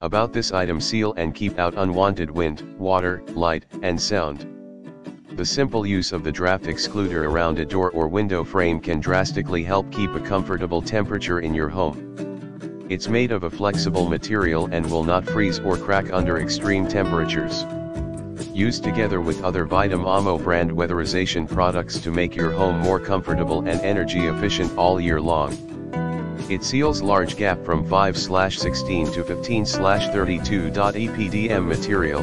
About this item seal and keep out unwanted wind, water, light, and sound. The simple use of the draft excluder around a door or window frame can drastically help keep a comfortable temperature in your home. It's made of a flexible material and will not freeze or crack under extreme temperatures. Used together with other Vitam Amo brand weatherization products to make your home more comfortable and energy efficient all year long. It seals large gap from 5-16 to 15-32. EPDM material.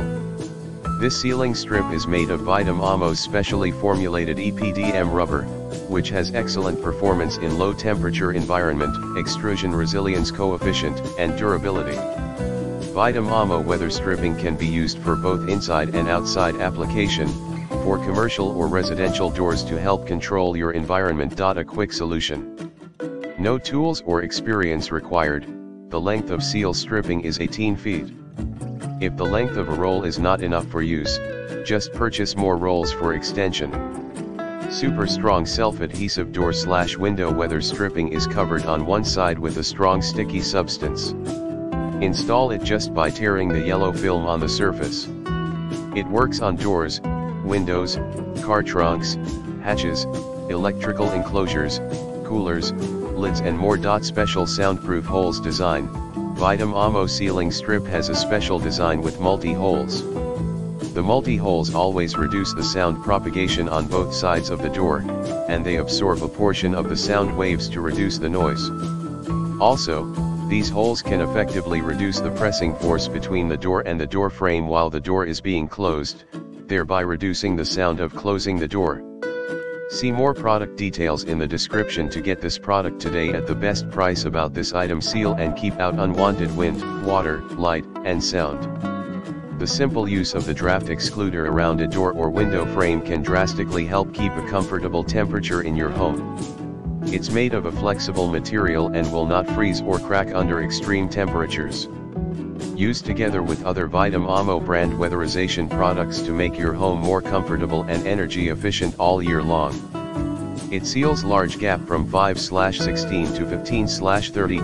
This sealing strip is made of Vitam Amo's specially formulated EPDM rubber, which has excellent performance in low temperature environment, extrusion resilience coefficient, and durability. Vitam Amo weather stripping can be used for both inside and outside application, for commercial or residential doors to help control your environment. A quick solution. No tools or experience required, the length of seal stripping is 18 feet. If the length of a roll is not enough for use, just purchase more rolls for extension. Super strong self-adhesive door slash window weather stripping is covered on one side with a strong sticky substance. Install it just by tearing the yellow film on the surface. It works on doors, windows, car trunks, hatches, electrical enclosures, coolers, lids and more. Dot special soundproof holes design, Vitam Amo sealing strip has a special design with multi-holes. The multi-holes always reduce the sound propagation on both sides of the door, and they absorb a portion of the sound waves to reduce the noise. Also, these holes can effectively reduce the pressing force between the door and the door frame while the door is being closed, thereby reducing the sound of closing the door. See more product details in the description to get this product today at the best price about this item seal and keep out unwanted wind, water, light, and sound. The simple use of the draft excluder around a door or window frame can drastically help keep a comfortable temperature in your home. It's made of a flexible material and will not freeze or crack under extreme temperatures. Used together with other Vitam Amo brand weatherization products to make your home more comfortable and energy efficient all year long. It seals large gap from 5-16 to 15-32.